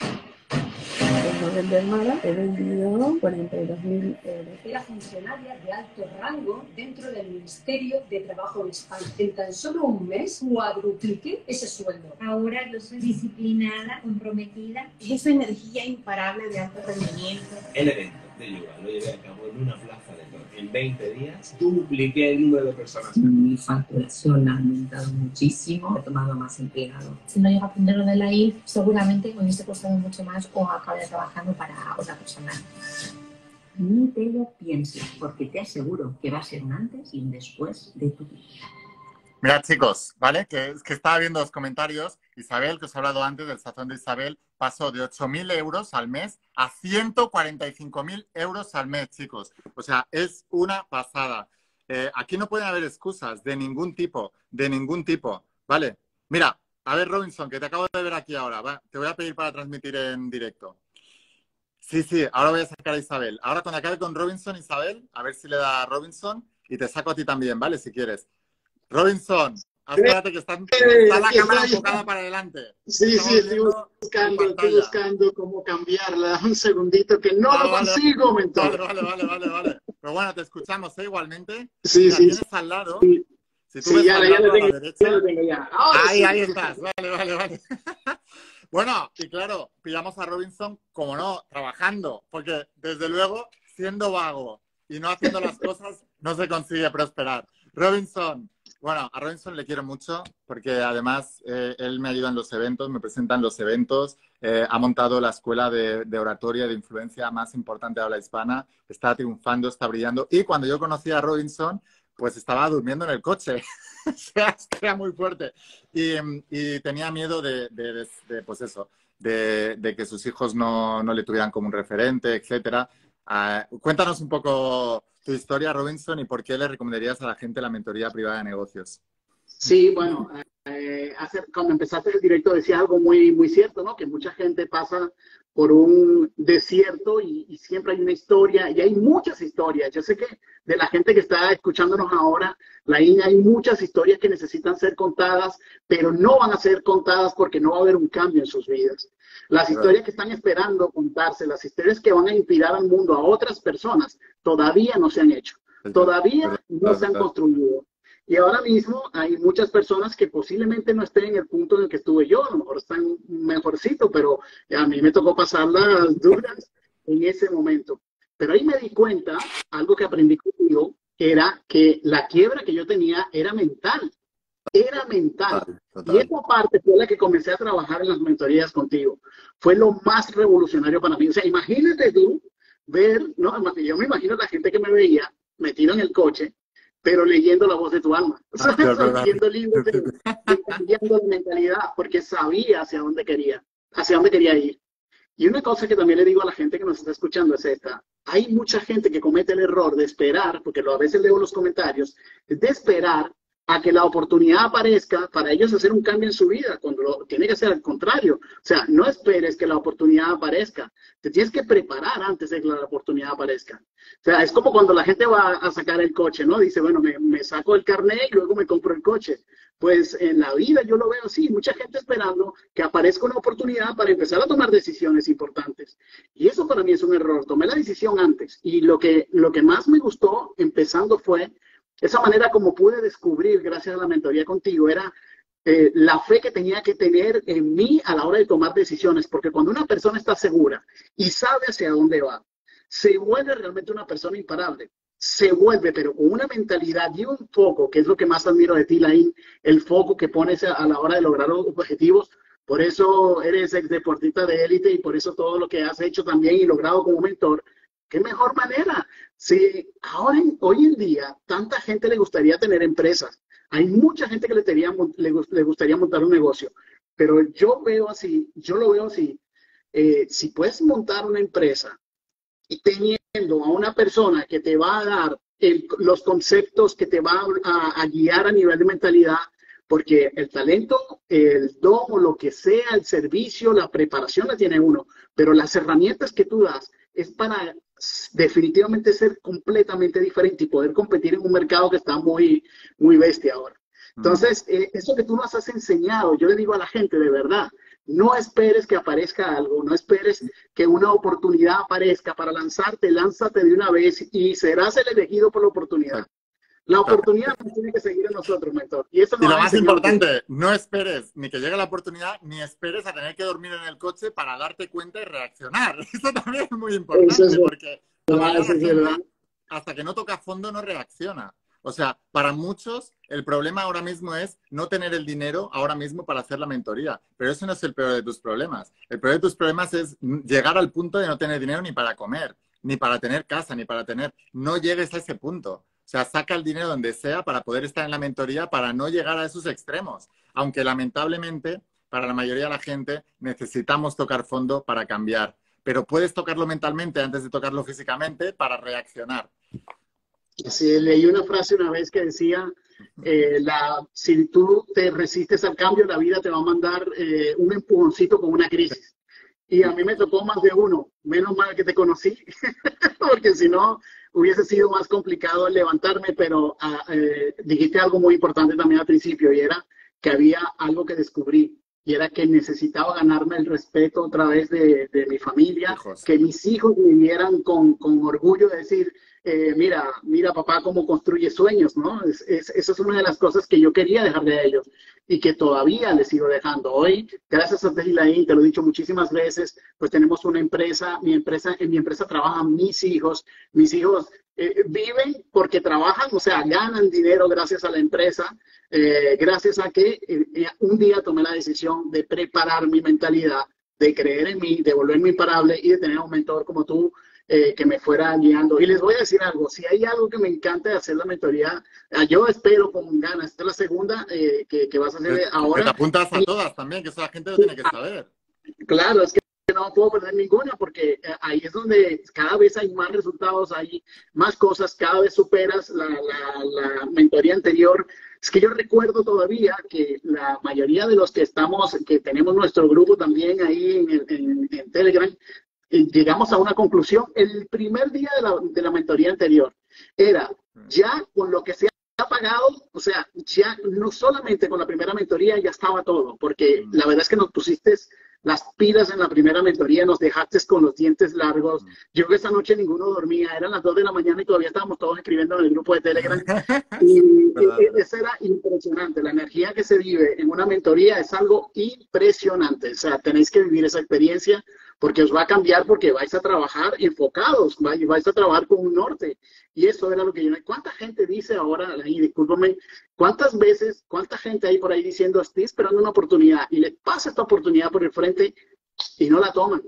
Como vender mala, he vendido 42.000 euros. Era funcionaria de alto rango dentro del Ministerio de Trabajo en España. En tan solo un mes cuadrupliqué ese sueldo. Ahora yo soy disciplinada, comprometida. Esa energía imparable de alto rendimiento. El evento de yoga lo llevé a cabo en una plaza de. En 20 días dupliqué el número de personas. Mi facturación ha aumentado muchísimo, he tomado más empleados. Si no llego a aprender lo de la IF, seguramente me hubiese costado mucho más o acabaría trabajando para otra persona. Ni te lo pienses, porque te aseguro que va a ser un antes y un después de tu vida. Mirad, chicos, ¿vale? Que, que estaba viendo los comentarios. Isabel, que os he hablado antes del sazón de Isabel, pasó de 8.000 euros al mes a 145.000 euros al mes, chicos. O sea, es una pasada. Eh, aquí no pueden haber excusas de ningún tipo, de ningún tipo, ¿vale? Mira, a ver, Robinson, que te acabo de ver aquí ahora. Te voy a pedir para transmitir en directo. Sí, sí, ahora voy a sacar a Isabel. Ahora cuando acabe con Robinson, Isabel, a ver si le da a Robinson y te saco a ti también, ¿vale? Si quieres. Robinson, espérate que está, está la cámara enfocada para adelante. Sí, Estamos sí, estoy buscando, estoy buscando cómo cambiarla. Un segundito que no Ah, lo consigo, Vale, mentor. vale, vale, vale, vale. Pero bueno, te escuchamos, ¿eh? Igualmente. Sí, Mira, sí, tienes al lado. Sí. Si tú Sí, ves ya, al ya a la tengo, derecha. ya tengo ya. Ahí, sí. ahí estás. Vale, vale, vale. (laughs) bueno, y claro, pillamos a Robinson, como no, trabajando, porque desde luego, siendo vago y no haciendo las cosas, no se consigue prosperar. Robinson, bueno, a Robinson le quiero mucho porque además eh, él me ayuda en los eventos, me presenta en los eventos, eh, ha montado la escuela de, oratoria de influencia más importante de habla hispana, está triunfando, está brillando. Y cuando yo conocí a Robinson, pues estaba durmiendo en el coche. (laughs) o sea, era muy fuerte. Y, tenía miedo de, pues eso, de, que sus hijos no, no le tuvieran como un referente, etcétera. Ah, cuéntanos un poco tu historia, Robinson, y por qué le recomendarías a la gente la mentoría privada de negocios. Sí, bueno, eh, hace- cuando empezaste el directo decía algo muy, muy cierto, ¿no? Que mucha gente pasa por un desierto y, y siempre hay una historia, y hay muchas historias. Yo sé que de la gente que está escuchándonos ahora, la INA, hay muchas historias que necesitan ser contadas, pero no van a ser contadas porque no va a haber un cambio en sus vidas. Las Claro. historias que están esperando contarse, las historias que van a inspirar al mundo, a otras personas, todavía no se han hecho. Todavía no se han construido. Y ahora mismo hay muchas personas que posiblemente no estén en el punto en el que estuve yo, a lo mejor están mejorcito, pero a mí me tocó pasar las duras en ese momento. Pero ahí me di cuenta, algo que aprendí conmigo, era que la quiebra que yo tenía era mental, era mental. Y esa parte fue la que comencé a trabajar en las mentorías contigo. Fue lo más revolucionario para mí. O sea, imagínate tú ver, no, yo me imagino la gente que me veía metido en el coche, pero leyendo la voz de tu alma. Ah, leyendo libros cambiando de mentalidad, porque sabía hacia dónde quería, hacia dónde quería ir. Y una cosa que también le digo a la gente que nos está escuchando es esta. Hay mucha gente que comete el error de esperar, porque a veces leo los comentarios, de esperar a que la oportunidad aparezca para ellos hacer un cambio en su vida, cuando lo, tiene que ser al contrario. O sea, no esperes que la oportunidad aparezca. Te tienes que preparar antes de que la oportunidad aparezca. O sea, es como cuando la gente va a sacar el coche, ¿no? Dice, bueno, me, me saco el carnet y luego me compro el coche. Pues en la vida yo lo veo así, mucha gente esperando que aparezca una oportunidad para empezar a tomar decisiones importantes. Y eso para mí es un error. Tomé la decisión antes. Y lo que, lo que más me gustó empezando fue esa manera como pude descubrir, gracias a la mentoría contigo, era eh, la fe que tenía que tener en mí a la hora de tomar decisiones. Porque cuando una persona está segura y sabe hacia dónde va, se vuelve realmente una persona imparable. Se vuelve, pero con una mentalidad y un foco, que es lo que más admiro de ti, Laín, el foco que pones a, la hora de lograr objetivos. Por eso eres ex deportista de élite y por eso todo lo que has hecho también y logrado como mentor, ¿Qué mejor manera? Si ahora, hoy en día, tanta gente le gustaría tener empresas. Hay mucha gente que le, le, gustaría montar un negocio. Pero yo veo así, yo lo veo así. Eh, si puedes montar una empresa y teniendo a una persona que te va a dar los conceptos, que te va a, guiar a nivel de mentalidad, porque el talento, el don o lo que sea, el servicio, la preparación la tiene uno, pero las herramientas que tú das es para definitivamente ser completamente diferente y poder competir en un mercado que está muy, muy bestia ahora. Entonces, eh, eso que tú nos has enseñado, yo le digo a la gente de verdad, no esperes que aparezca algo, no esperes que una oportunidad aparezca para lanzarte, lánzate de una vez y serás el elegido por la oportunidad. La oportunidad tiene que seguir en nosotros, mentor. Y, eso lo más importante, no esperes ni que llegue la oportunidad, ni esperes a tener que dormir en el coche para darte cuenta y reaccionar. (laughs) Eso también es muy importante, porque hasta que no toca fondo no reacciona. O sea, para muchos el problema ahora mismo es no tener el dinero ahora mismo para hacer la mentoría. Pero eso no es el peor de tus problemas. El peor de tus problemas es llegar al punto de no tener dinero ni para comer, ni para tener casa, ni para tener... No llegues a ese punto. O sea, saca el dinero donde sea para poder estar en la mentoría, para no llegar a esos extremos. Aunque lamentablemente, para la mayoría de la gente, necesitamos tocar fondo para cambiar. Pero puedes tocarlo mentalmente antes de tocarlo físicamente para reaccionar. Sí, leí una frase una vez que decía, eh, la, si tú te resistes al cambio, la vida te va a mandar eh, un empujoncito con una crisis. Y a mí me tocó más de uno, menos mal que te conocí, (laughs) porque si no hubiese sido más complicado levantarme, pero ah, eh, dijiste algo muy importante también al principio y era que había algo que descubrí y era que necesitaba ganarme el respeto otra vez de, de mi familia, que mis hijos vivieran con, con orgullo de decir, eh, mira, mira papá cómo construye sueños, ¿no? Es, es, esa es una de las cosas que yo quería dejar de ellos y que todavía les sigo dejando. Hoy, gracias a Delaine, te lo he dicho muchísimas veces, pues tenemos una empresa, mi empresa, en mi empresa trabajan mis hijos, mis hijos eh, viven porque trabajan, o sea, ganan dinero gracias a la empresa, eh, gracias a que un día tomé la decisión de preparar mi mentalidad, de creer en mí, de volverme imparable y de tener un mentor como tú eh, que me fuera guiando. Y les voy a decir algo, si hay algo que me encanta de hacer la mentoría, ah, yo espero con ganas, esta es la segunda eh, que, que, vas a hacer ahora. te apuntas a todas también, que eso la gente lo tiene que saber. Claro, es que no puedo perder ninguna porque eh, ahí es donde cada vez hay más resultados, hay más cosas, cada vez superas la, la, la mentoría anterior. Es que yo recuerdo todavía que la mayoría de los que estamos, que tenemos nuestro grupo también ahí en, en, en Telegram, llegamos a una conclusión el primer día de la, de la mentoría anterior. Era mm. ya con lo que se ha pagado, o sea, ya no solamente con la primera mentoría ya estaba todo, porque mm. la verdad es que nos pusiste las pilas en la primera mentoría, nos dejaste con los dientes largos. Mm. Yo que esa noche ninguno dormía, eran las 2 de la mañana y todavía estábamos todos escribiendo en el grupo de Telegram. (laughs) y, eso era impresionante. La energía que se vive en una mentoría es algo impresionante. O sea, tenéis que vivir esa experiencia porque os va a cambiar porque vais a trabajar enfocados, vais a trabajar con un norte. Y eso era lo que yo... ¿Cuánta gente dice ahora, y discúlpame, cuántas veces, cuánta gente hay por ahí diciendo, estoy esperando una oportunidad y le pasa esta oportunidad por el frente y no la toman?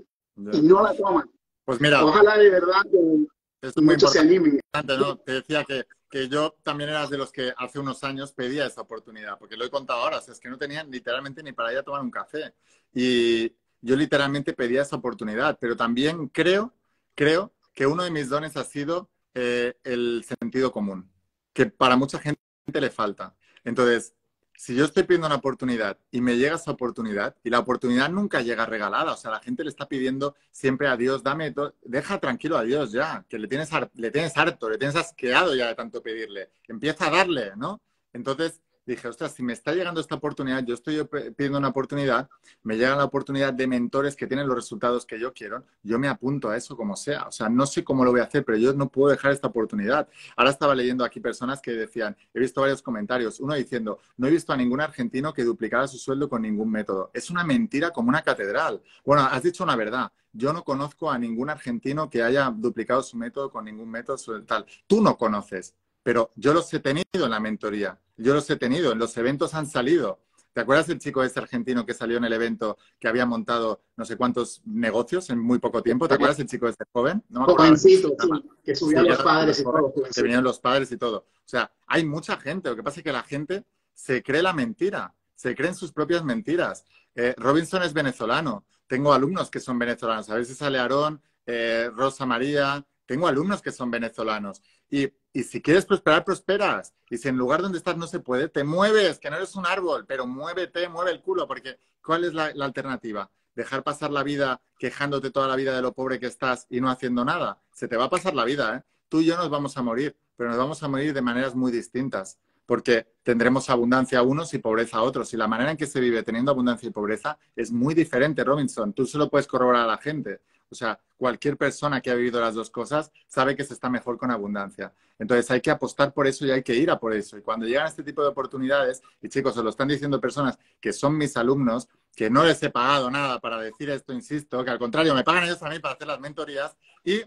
Y no la toman. Pues mira. Ojalá de verdad que muchos se animen. ¿no? Te decía que, que yo también era de los que hace unos años pedía esa oportunidad, porque lo he contado ahora, es que no tenían literalmente ni para ir a tomar un café. Y, yo literalmente pedía esa oportunidad, pero también creo, creo que uno de mis dones ha sido eh, el sentido común, que para mucha gente le falta. Entonces, si yo estoy pidiendo una oportunidad y me llega esa oportunidad, y la oportunidad nunca llega regalada, o sea, la gente le está pidiendo siempre a Dios, dame, deja tranquilo a Dios ya, que le tienes, le tienes harto, le tienes asqueado ya de tanto pedirle, empieza a darle, ¿no? Entonces, dije, ostras, si me está llegando esta oportunidad, yo estoy pidiendo una oportunidad, me llega la oportunidad de mentores que tienen los resultados que yo quiero, yo me apunto a eso como sea. O sea, no sé cómo lo voy a hacer, pero yo no puedo dejar esta oportunidad. Ahora estaba leyendo aquí personas que decían, he visto varios comentarios, uno diciendo, no he visto a ningún argentino que duplicara su sueldo con ningún método. Es una mentira como una catedral. Bueno, has dicho una verdad. Yo no conozco a ningún argentino que haya duplicado su método con ningún método tal. Tú no conoces pero yo los he tenido en la mentoría, yo los he tenido, en los eventos han salido. ¿Te acuerdas del chico ese argentino que salió en el evento que había montado no sé cuántos negocios en muy poco tiempo? ¿Te acuerdas del chico ese joven? No Jovencito, sí, que subían los padres y todo. Que venían los padres y todo. O sea, hay mucha gente. Lo que pasa es que la gente se cree la mentira, se creen sus propias mentiras. Eh, Robinson es venezolano. Tengo alumnos que son venezolanos. A si sale Aarón, eh, Rosa María. Tengo alumnos que son venezolanos. Y, si quieres prosperar, prosperas. Y si en lugar donde estás no se puede, te mueves, que no eres un árbol, pero muévete, mueve el culo, porque ¿cuál es la, alternativa? Dejar pasar la vida quejándote toda la vida de lo pobre que estás y no haciendo nada. Se te va a pasar la vida, ¿eh? Tú y yo nos vamos a morir, pero nos vamos a morir de maneras muy distintas, porque tendremos abundancia a unos y pobreza a otros. Y la manera en que se vive teniendo abundancia y pobreza es muy diferente, Robinson. Tú solo puedes corroborar a la gente. O sea, cualquier persona que ha vivido las dos cosas sabe que se está mejor con abundancia. Entonces hay que apostar por eso y hay que ir a por eso. Y cuando llegan este tipo de oportunidades, y chicos, os lo están diciendo personas que son mis alumnos, que no les he pagado nada para decir esto, insisto, que al contrario, me pagan ellos a mí para hacer las mentorías y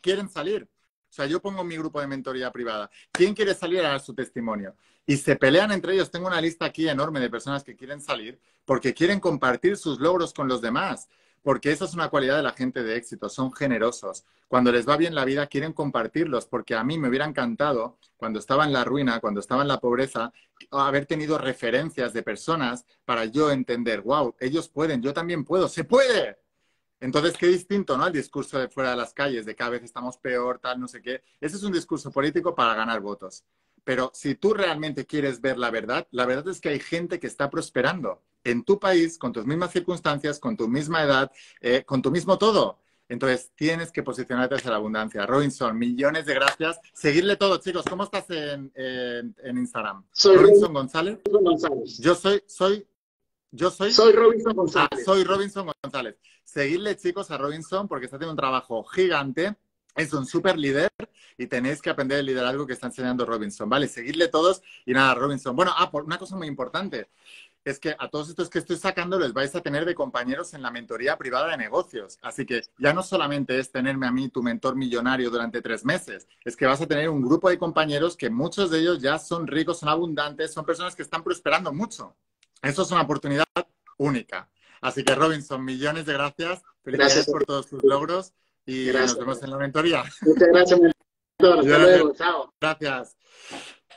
quieren salir. O sea, yo pongo mi grupo de mentoría privada. ¿Quién quiere salir a dar su testimonio? Y se pelean entre ellos. Tengo una lista aquí enorme de personas que quieren salir porque quieren compartir sus logros con los demás porque esa es una cualidad de la gente de éxito, son generosos. Cuando les va bien la vida quieren compartirlos, porque a mí me hubiera encantado, cuando estaba en la ruina, cuando estaba en la pobreza, haber tenido referencias de personas para yo entender, wow, ellos pueden, yo también puedo, se puede. Entonces, qué distinto, ¿no? El discurso de fuera de las calles, de cada vez estamos peor, tal, no sé qué. Ese es un discurso político para ganar votos. Pero si tú realmente quieres ver la verdad, la verdad es que hay gente que está prosperando en tu país, con tus mismas circunstancias, con tu misma edad, eh, con tu mismo todo. Entonces, tienes que posicionarte hacia la abundancia. Robinson, millones de gracias. Seguirle todo, chicos. ¿Cómo estás en, Instagram? Soy Robinson González. Yo soy, soy, yo soy. Soy Robinson González. Ah, soy Robinson González. Seguirle, chicos, a Robinson porque está haciendo un trabajo gigante. Es un súper líder y tenéis que aprender el liderazgo que está enseñando Robinson, ¿vale? Seguidle todos y nada, Robinson. Bueno, ah, por una cosa muy importante es que a todos estos que estoy sacando les vais a tener de compañeros en la mentoría privada de negocios. Así que ya no solamente es tenerme a mí tu mentor millonario durante tres meses, es que vas a tener un grupo de compañeros que muchos de ellos ya son ricos, son abundantes, son personas que están prosperando mucho. Eso es una oportunidad única. Así que Robinson, millones de gracias. Felicidades por todos tus logros y nos vemos en la mentoría. Muchas gracias, mentor. Hasta luego. Chao. Gracias.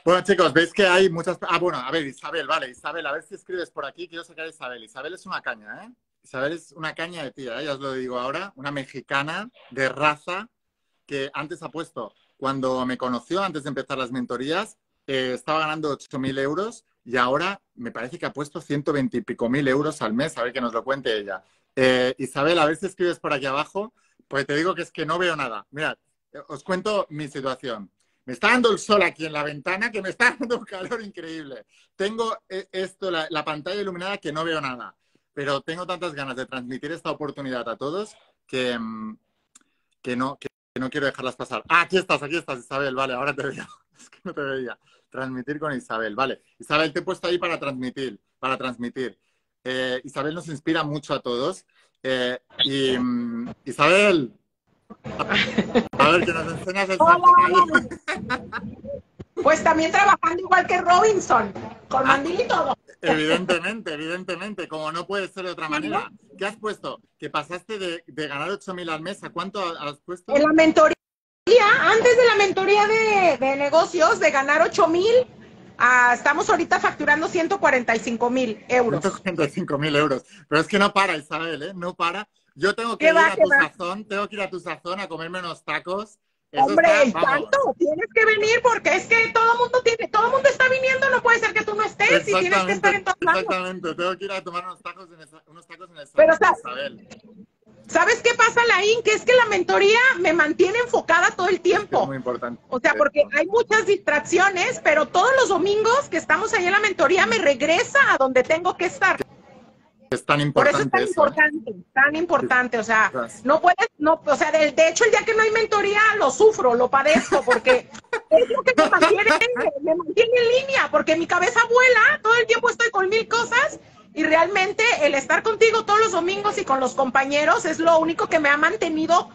Bueno, chicos, veis que hay muchas. Ah, bueno, a ver, Isabel, vale, Isabel, a ver si escribes por aquí. Quiero sacar a Isabel. Isabel es una caña, ¿eh? Isabel es una caña de tía, ¿eh? ya os lo digo ahora. Una mexicana de raza que antes ha puesto, cuando me conoció, antes de empezar las mentorías, eh, estaba ganando 8.000 euros y ahora me parece que ha puesto 120 y pico mil euros al mes. A ver que nos lo cuente ella. Eh, Isabel, a ver si escribes por aquí abajo, pues te digo que es que no veo nada. Mirad, os cuento mi situación. Me está dando el sol aquí en la ventana que me está (laughs) dando un calor increíble. Tengo eh, esto, la, pantalla iluminada que no veo nada, pero tengo tantas ganas de transmitir esta oportunidad a todos que, mm, que, no, que no quiero dejarlas pasar. Ah, aquí estás, aquí estás, Isabel. Vale, ahora te veo. (laughs) Es que no te veía. Transmitir con Isabel. Vale. Isabel, te he puesto ahí para transmitir. Para transmitir. Eh, Isabel nos inspira mucho a todos. Eh, y mm, Isabel, a ver, que nos enseñas el Pues también trabajando igual que Robinson, con ah, mandil y todo. Evidentemente, evidentemente, como no puede ser de otra manera. ¿Qué has puesto? Que pasaste de, ganar 8.000 al mes, ¿a cuánto has puesto? En la mentoría, antes de la mentoría de, negocios, de ganar 8.000, ah, estamos ahorita facturando 145 mil euros. 145 mil euros. Pero es que no para, Isabel, ¿eh? No para. Yo tengo que ir a tu sazón, tengo que ir a tu sazón a comerme unos tacos. Hombre, tanto, tienes que venir porque es que todo el mundo tiene, todo el mundo está viniendo, no puede ser que tú no estés y tienes que estar en todos lados. Exactamente, tengo que ir a tomar unos tacos en el, unos tacos en el Pero, Isabel. ¿Sabes qué pasa, Laín? Que es que la mentoría me mantiene enfocada todo el tiempo. Es muy importante. O sea, porque hay muchas distracciones, pero todos los domingos que estamos ahí en la mentoría me regresa a donde tengo que estar. Es tan importante. Por eso es tan importante, tan importante. O sea, no puedes, no, o sea, de, hecho, el día que no hay mentoría, lo sufro, lo padezco, porque (laughs) es lo que me mantiene, me mantiene en línea, porque mi cabeza vuela, todo el tiempo estoy con mil cosas, y realmente el estar contigo todos los domingos y con los compañeros es lo único que me ha mantenido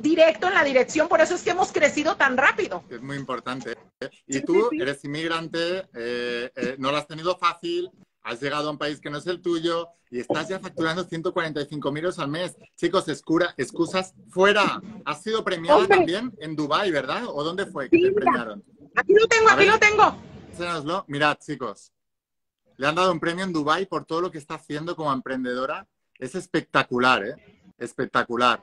directo en la dirección, por eso es que hemos crecido tan rápido. Es muy importante. ¿eh? Y tú eres inmigrante, eh, eh, no lo has tenido fácil, has llegado a un país que no es el tuyo y estás ya facturando 145 mil euros al mes. Chicos, escura, excusas fuera. Has sido premiada Hombre. también en Dubai, ¿verdad? ¿O dónde fue que Sí, te premiaron? Aquí lo tengo, A aquí ver. lo tengo. Mirad, chicos. Le han dado un premio en Dubai por todo lo que está haciendo como emprendedora. Es espectacular, ¿eh? Espectacular.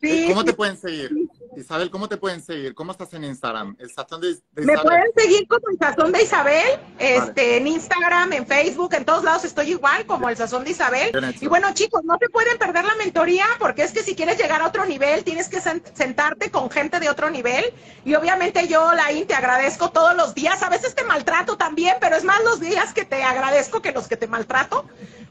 Sí, ¿Cómo sí. te pueden seguir? Isabel, ¿cómo te pueden seguir? ¿Cómo estás en Instagram? El sazón de, de Me Isabel. pueden seguir como el Sazón de Isabel, este, en Instagram, en Facebook, en todos lados estoy igual, como el Sazón de Isabel. Y bueno, chicos, no se pueden perder la mentoría, porque es que si quieres llegar a otro nivel, tienes que sen- sentarte con gente de otro nivel. Y obviamente yo, Laín, te agradezco todos los días. A veces te maltrato también, pero es más los días que te agradezco que los que te maltrato,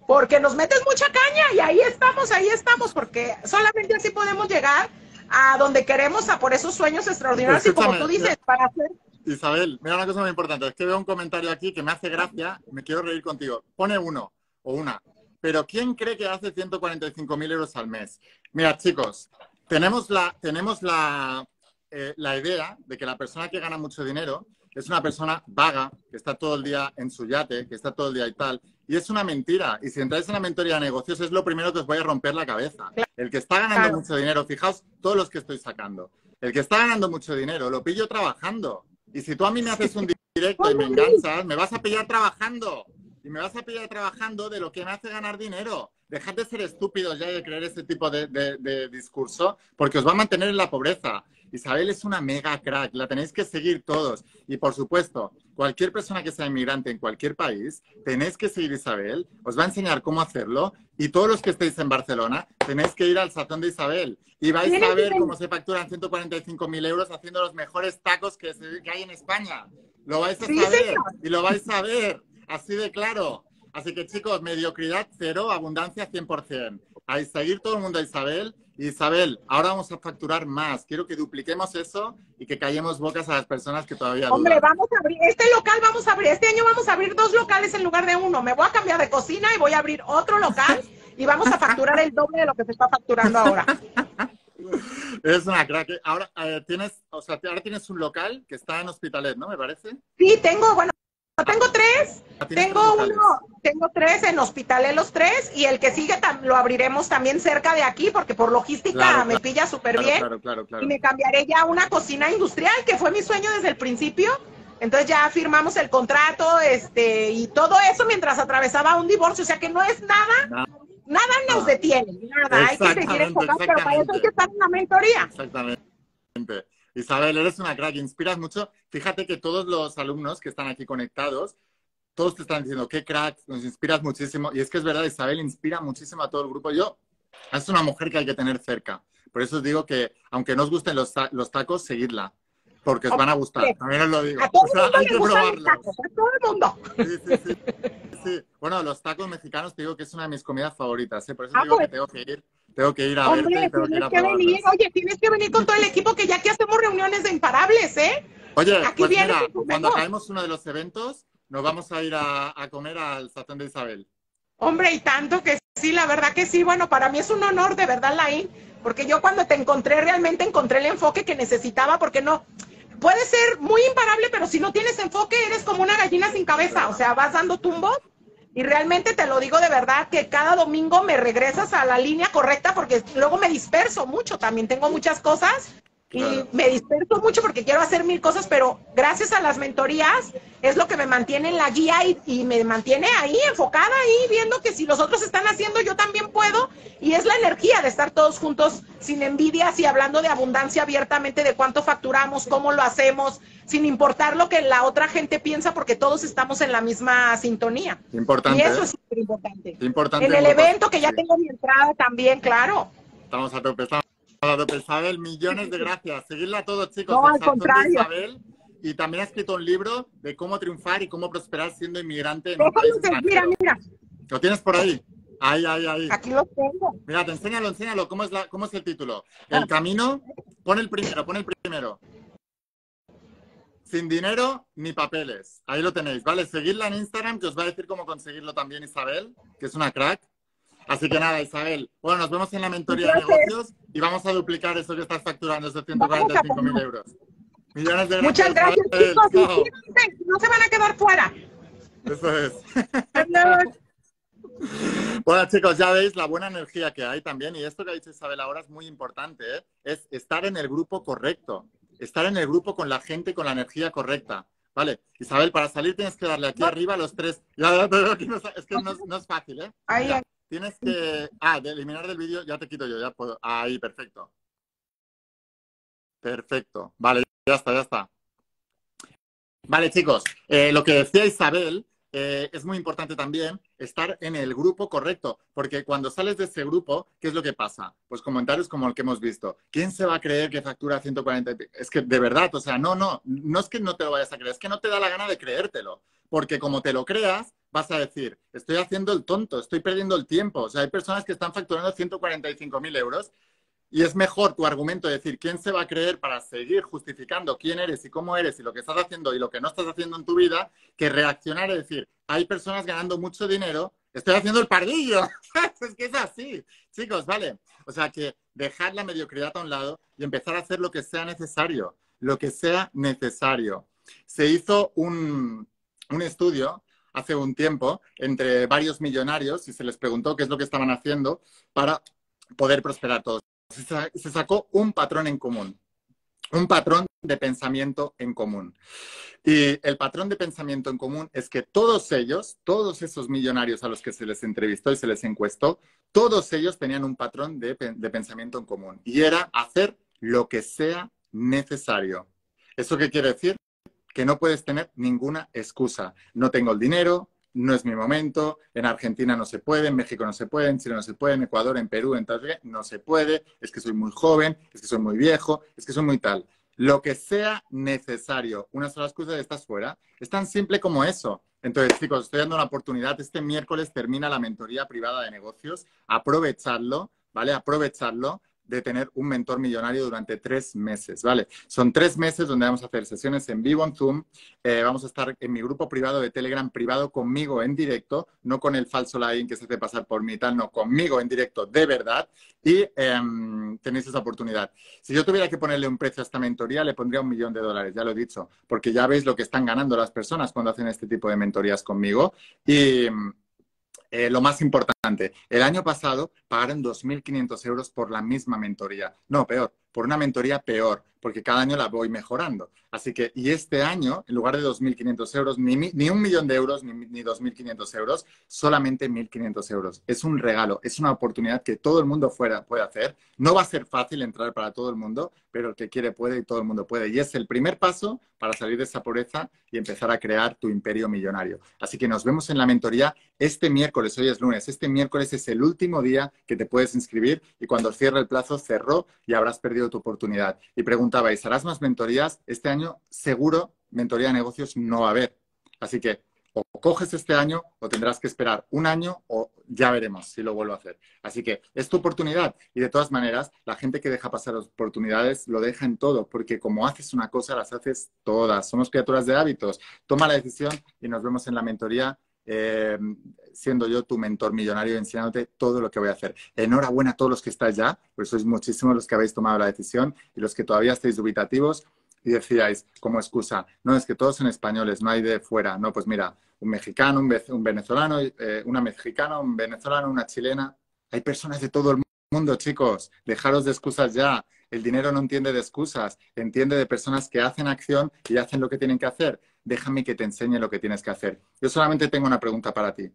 porque nos metes mucha caña y ahí estamos, ahí estamos, porque solamente así podemos llegar a donde queremos, a por esos sueños extraordinarios. Y como tú dices, para hacer Isabel, mira una cosa muy importante. Es que veo un comentario aquí que me hace gracia. Me quiero reír contigo. Pone uno o una. Pero ¿quién cree que hace 145 mil euros al mes? Mira, chicos, tenemos la, tenemos la, eh, la idea de que la persona que gana mucho dinero es una persona vaga, que está todo el día en su yate, que está todo el día y tal. Y es una mentira. Y si entráis en la mentoría de negocios, es lo primero que os voy a romper la cabeza. El que está ganando Claro. mucho dinero, fijaos todos los que estoy sacando. El que está ganando mucho dinero, lo pillo trabajando. Y si tú a mí me haces un directo y me enganchas, me vas a pillar trabajando. Y me vas a pillar trabajando de lo que me hace ganar dinero. Dejad de ser estúpidos ya de creer ese tipo de, de- de discurso, porque os va a mantener en la pobreza. Isabel es una mega crack, la tenéis que seguir todos. Y por supuesto, cualquier persona que sea inmigrante en cualquier país, tenéis que seguir Isabel, os va a enseñar cómo hacerlo. Y todos los que estéis en Barcelona, tenéis que ir al Sazón de Isabel. Y vais a ver cómo se facturan 145 mil euros haciendo los mejores tacos que, se- que hay en España. Lo vais a saber y lo vais a ver, así de claro. Así que chicos, mediocridad cero, abundancia 100%. A seguir todo el mundo a Isabel. Isabel, ahora vamos a facturar más. Quiero que dupliquemos eso y que callemos bocas a las personas que todavía Hombre, vamos a abrir, este local vamos a abrir, este año vamos a abrir dos locales en lugar de uno. Me voy a cambiar de cocina y voy a abrir otro local y vamos a facturar el doble de lo que se está facturando ahora. (laughs) Es una crack. Ahora eh, tienes, o sea, ahora tienes un local que está en Hospitalet, ¿no? Me parece. Sí, tengo, bueno, tengo tres, Ah, tengo uno, tengo tres en Hospitalet los tres y el que sigue lo abriremos también cerca de aquí porque por logística Claro, me claro. pilla súper Claro, bien. Y me cambiaré ya a una cocina industrial, que fue mi sueño desde el principio. Entonces ya firmamos el contrato, este, y todo eso mientras atravesaba un divorcio. O sea que no es nada, Na- nada nos detiene, nada. Hay que seguir enfocados, pero para eso hay que estar en la mentoría. Exactamente. Isabel, eres una crack, inspiras mucho. Fíjate que todos los alumnos que están aquí conectados, todos te están diciendo, qué crack, nos inspiras muchísimo. Y es que es verdad, Isabel inspira muchísimo a todo el grupo. Yo, es una mujer que hay que tener cerca. Por eso os digo que, aunque no os gusten los, ta- los tacos, seguidla. Porque os van a gustar, también os lo digo. A todo (laughs) O sea, mundo hay que probarlos. tacos, a todo el mundo. Sí, sí, sí. Sí. Bueno, los tacos mexicanos te digo que es una de mis comidas favoritas, ¿eh? Por eso Ah, digo pues. que tengo que ir, tengo que ir a verte Hombre, y tengo que ir a que venir, oye, tienes que venir con todo el equipo que ya aquí hacemos reuniones de imparables, ¿eh? Oye, Aquí pues mira, comemos. cuando acabemos uno de los eventos, nos vamos a ir a, a comer al Satán de Isabel. Hombre, y tanto que sí, la verdad que sí. Bueno, para mí es un honor, de verdad, Laín, porque yo cuando te encontré, realmente encontré el enfoque que necesitaba, porque no, puede ser muy imparable, pero si no tienes enfoque, eres como una gallina sin cabeza, o sea, vas dando tumbos. Y realmente te lo digo de verdad que cada domingo me regresas a la línea correcta porque luego me disperso mucho, también tengo muchas cosas y me disperso mucho porque quiero hacer mil cosas, pero gracias a las mentorías es lo que me mantiene en la guía y, y me mantiene ahí enfocada ahí, viendo que si los otros están haciendo, yo también puedo. Y es la energía de estar todos juntos sin envidias y hablando de abundancia abiertamente, de cuánto facturamos, cómo lo hacemos, sin importar lo que la otra gente piensa, porque todos estamos en la misma sintonía. Importante. Y eso ¿eh? es súper importante. Importante. En el evento que ya Sí, tengo mi entrada también, claro. Estamos a tope, estamos a tope. Isabel, millones de gracias. Seguidla a todos, chicos. No, al contrario. Isabel. Y también ha escrito un libro de cómo triunfar y cómo prosperar siendo inmigrante en un país mira, mira, ¿Lo tienes por ahí? Ahí, ahí, ahí. aquí lo tengo. Mira, te enséñalo, enséñalo. ¿Cómo es, la, ¿Cómo es el título? Ah. El camino. Pon el primero, pon el primero. Sin dinero ni papeles. Ahí lo tenéis, ¿vale? Seguidla en Instagram, que os va a decir cómo conseguirlo también Isabel, que es una crack. Así que nada, Isabel. Bueno, nos vemos en la mentoría de negocios y vamos a duplicar eso que estás facturando, esos 145 mil euros. Millones de gracias. Muchas gracias, Isabel. chicos. Chao. No se van a quedar fuera. Eso es. (laughs) Bueno, chicos, ya veis la buena energía que hay también. Y esto que ha dicho Isabel ahora es muy importante, ¿eh? Es estar en el grupo correcto. Estar en el grupo con la gente con la energía correcta. Vale, Isabel, para salir tienes que darle aquí arriba los tres. Ya, (laughs) es que no, es fácil, ¿eh? Ahí, Tienes que. Ah, de eliminar del vídeo, ya te quito yo. Ahí, perfecto. Perfecto. Vale, ya está, ya está. Vale, chicos, eh, lo que decía Isabel eh, es muy importante también estar en el grupo correcto, porque cuando sales de ese grupo, ¿qué es lo que pasa? Pues comentarios como el que hemos visto. ¿Quién se va a creer que factura 140? Es que de verdad, o sea, no, no, no es que no te lo vayas a creer, es que no te da la gana de creértelo, porque como te lo creas, vas a decir, estoy haciendo el tonto, estoy perdiendo el tiempo. O sea, hay personas que están facturando 145 mil euros y es mejor tu argumento decir quién se va a creer para seguir justificando quién eres y cómo eres y lo que estás haciendo y lo que no estás haciendo en tu vida, que reaccionar y decir, hay personas ganando mucho dinero, estoy haciendo el pardillo. (laughs) es que es así, chicos, ¿vale? O sea que dejar la mediocridad a un lado y empezar a hacer lo que sea necesario, lo que sea necesario. Se hizo un, un estudio hace un tiempo entre varios millonarios y se les preguntó qué es lo que estaban haciendo para poder prosperar todos se sacó un patrón en común, un patrón de pensamiento en común. Y el patrón de pensamiento en común es que todos ellos, todos esos millonarios a los que se les entrevistó y se les encuestó, todos ellos tenían un patrón de, de pensamiento en común y era hacer lo que sea necesario. ¿Eso qué quiere decir? Que no puedes tener ninguna excusa. No tengo el dinero, no es mi momento, en Argentina no se puede, en México no se puede, en Chile no se puede, en Ecuador, en Perú, en tal, no se puede, es que soy muy joven, es que soy muy viejo, es que soy muy tal. Lo que sea necesario, una sola excusa de estás fuera, es tan simple como eso. Entonces, chicos, estoy dando una oportunidad. Este miércoles termina la mentoría privada de negocios. Aprovecharlo, ¿vale? Aprovecharlo de tener un mentor millonario durante tres meses, ¿vale? Son tres meses donde vamos a hacer sesiones en vivo en Zoom, eh, vamos a estar en mi grupo privado de Telegram privado conmigo en directo, no con el falso line que se hace pasar por mí tal, no, conmigo en directo de verdad y em, tenéis esa oportunidad. Si yo tuviera que ponerle un precio a esta mentoría, le pondría un millón de dólares, ya lo he dicho, porque ya veis lo que están ganando las personas cuando hacen este tipo de mentorías conmigo y eh, lo más importante, el año pasado pagaron 2.500 euros por la misma mentoría. No, peor, por una mentoría peor, porque cada año la voy mejorando. Así que, y este año, en lugar de 2.500 euros, ni, ni, un millón de euros, ni, ni 2.500 euros, solamente 1.500 euros. Es un regalo, es una oportunidad que todo el mundo fuera, puede hacer. No va a ser fácil entrar para todo el mundo, pero el que quiere puede y todo el mundo puede. Y es el primer paso para salir de esa pobreza y empezar a crear tu imperio millonario. Así que nos vemos en la mentoría este miércoles, hoy es lunes, este miércoles es el último día que te puedes inscribir y cuando cierre el plazo cerró y habrás perdido tu oportunidad. Y preguntabais, ¿harás más mentorías? Este año seguro mentoría de negocios no va a haber. Así que o coges este año o tendrás que esperar un año o ya veremos si lo vuelvo a hacer. Así que es tu oportunidad y de todas maneras la gente que deja pasar oportunidades lo deja en todo porque como haces una cosa las haces todas. Somos criaturas de hábitos. Toma la decisión y nos vemos en la mentoría eh, siendo yo tu mentor millonario, enseñándote todo lo que voy a hacer. Enhorabuena a todos los que estáis ya, pues sois muchísimos los que habéis tomado la decisión y los que todavía estáis dubitativos y decíais como excusa, no, es que todos son españoles, no hay de fuera. No, pues mira, un mexicano, un, venezolano, eh, una mexicana, un venezolano, una chilena. Hay personas de todo el mundo, chicos. Dejaros de excusas ya. El dinero no entiende de excusas, entiende de personas que hacen acción y hacen lo que tienen que hacer. Déjame que te enseñe lo que tienes que hacer. Yo solamente tengo una pregunta para ti.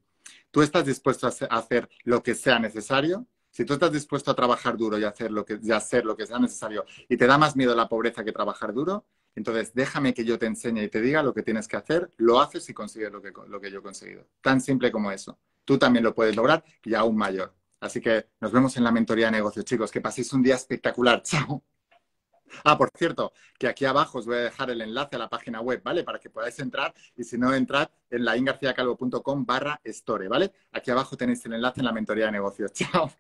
¿Tú estás dispuesto a hacer lo que sea necesario? Si tú estás dispuesto a trabajar duro y hacer lo que, y hacer lo que sea necesario y te da más miedo la pobreza que trabajar duro, entonces déjame que yo te enseñe y te diga lo que tienes que hacer, lo haces y consigues lo que, lo que yo he conseguido. Tan simple como eso. Tú también lo puedes lograr y aún mayor. Así que nos vemos en la mentoría de negocios, chicos. Que paséis un día espectacular. Chao. Ah, por cierto, que aquí abajo os voy a dejar el enlace a la página web, ¿vale? Para que podáis entrar y si no, entrad en laingarciacalvo.com barra store, ¿vale? Aquí abajo tenéis el enlace en la mentoría de negocios. (laughs) Chao.